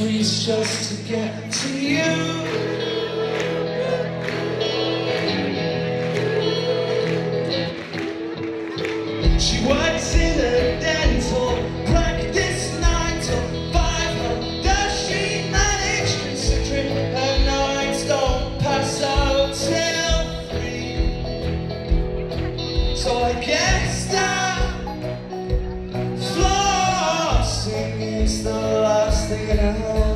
just to get to you. She was de grado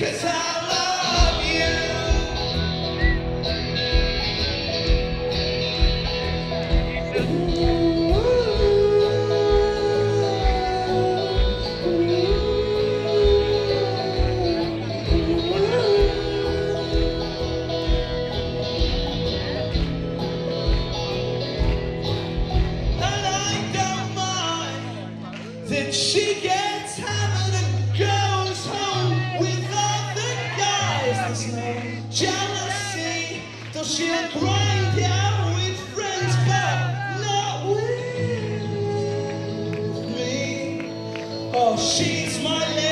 Cause I with friends, but not with me. Oh, she's my lady.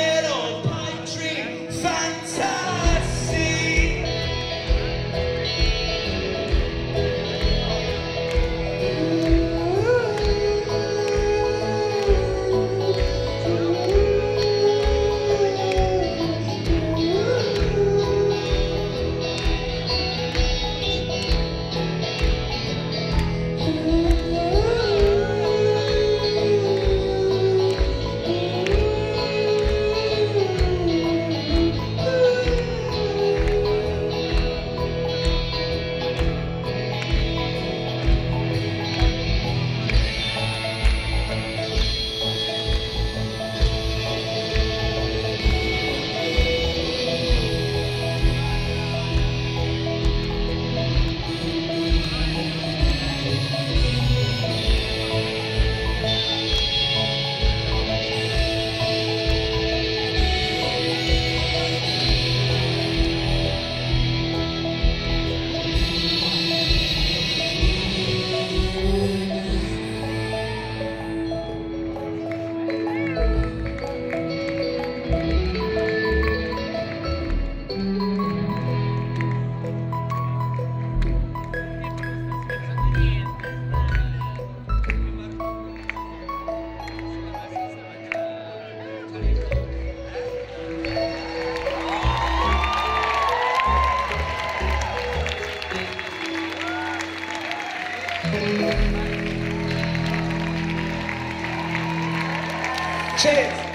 Cheers!